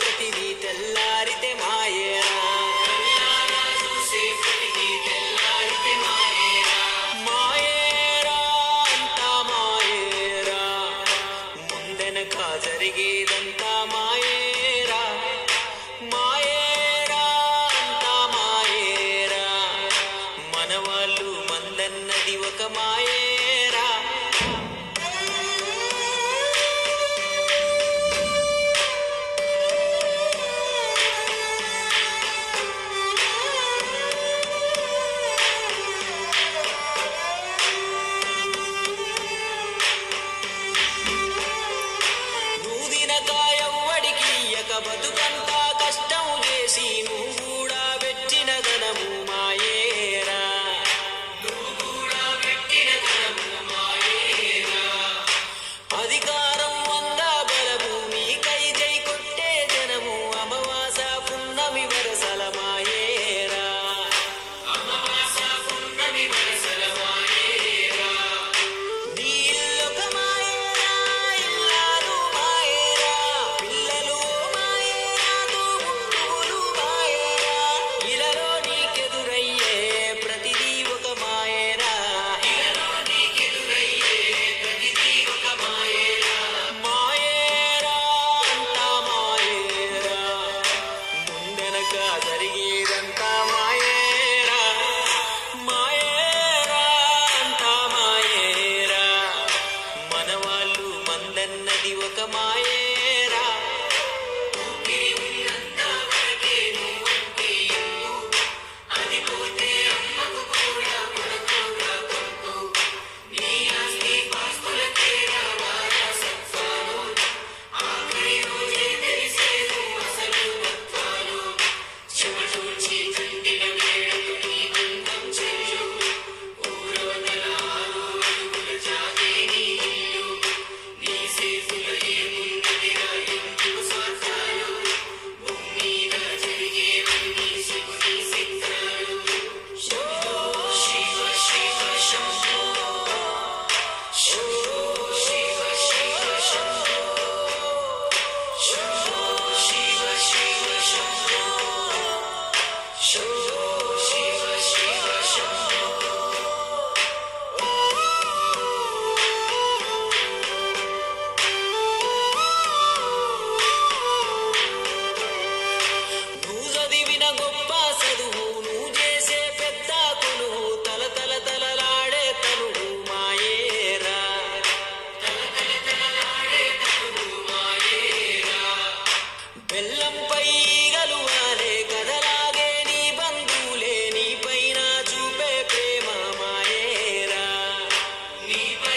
ಪ್ರತಿದಿ ತೆಲ್ಲಾರಿತೆ ಮಾಯೇರ ಮಾಯೇರ ಅಂತ ಮಾಯೇರ ಮುಂದೆನ ಕಾಜರಿಗಿದಂತ ಮಾಯೇರ ಮಾಯೇರ ಅಂತ ಮಾಯೇರ ಮನವಲ್ಲು ಮಂದನ್ನದಿವಕ ಮಾಯೇ Even